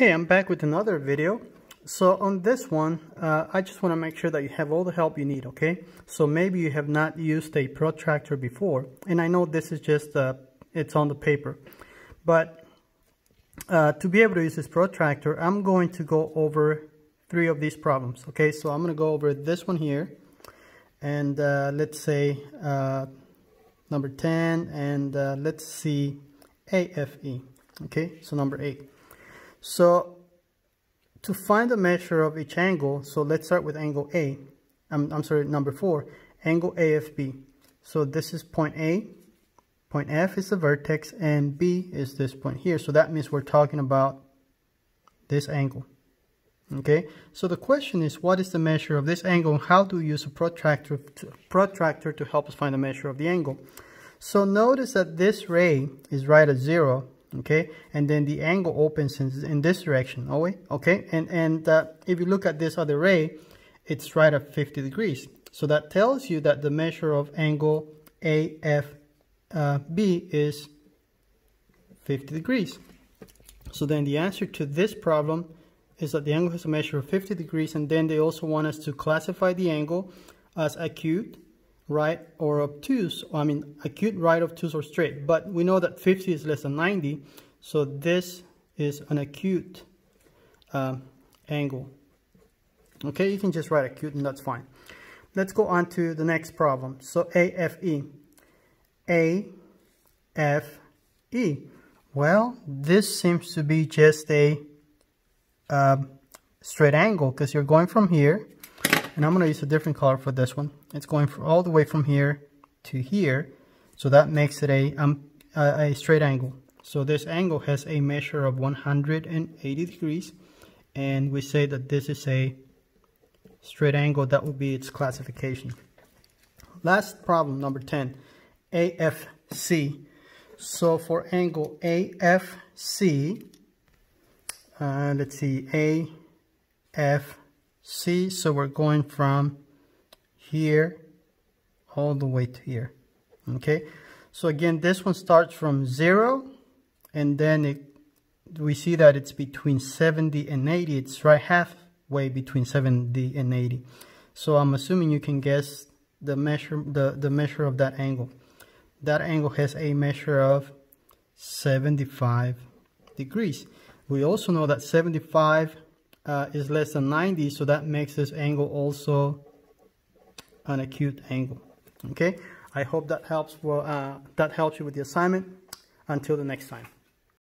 Hey, I'm back with another video. So on this one, uh, I just want to make sure that you have all the help you need, okay? So maybe you have not used a protractor before, and I know this is just, uh, it's on the paper. But uh, to be able to use this protractor, I'm going to go over three of these problems, okay? So I'm going to go over this one here, and uh, let's say uh, number 10, and uh, let's see AFE, okay? So number 8. So to find the measure of each angle, so let's start with angle A. I'm, I'm sorry, number 4, angle AFB. So this is point A, point F is the vertex, and B is this point here. So that means we're talking about this angle. Okay, so the question is, what is the measure of this angle, and how do we use a protractor to, protractor to help us find the measure of the angle? So notice that this ray is right at zero, okay? And then the angle opens in, in this direction wait okay? And and uh, if you look at this other ray it's right at 50 degrees. So that tells you that the measure of angle AFB uh, is 50 degrees. So then the answer to this problem is that the angle has a measure of 50 degrees and then they also want us to classify the angle as acute right or obtuse I mean acute right obtuse or straight. But we know that 50 is less than 90 so this is an acute um, angle. Okay you can just write acute and that's fine. Let's go on to the next problem. So AFE AFE well this seems to be just a um, straight angle because you're going from here and I'm going to use a different color for this one. It's going all the way from here to here. So that makes it a, um, a, straight angle. So this angle has a measure of 180 degrees. And we say that this is a straight angle. That would be its classification. Last problem, number 10, AFC. So for angle AFC, uh, let's see, AFC see so we're going from here all the way to here okay? So again this one starts from zero and then it we see that it's between 70 and 80 it's right halfway between 70 and 80 so I'm assuming you can guess the measure the the measure of that angle. That angle has a measure of 75 degrees. We also know that 75 uh, is less than 90 so that makes this angle also an acute angle. Okay? I hope that helps well, uh, that helps you with the assignment. Until the next time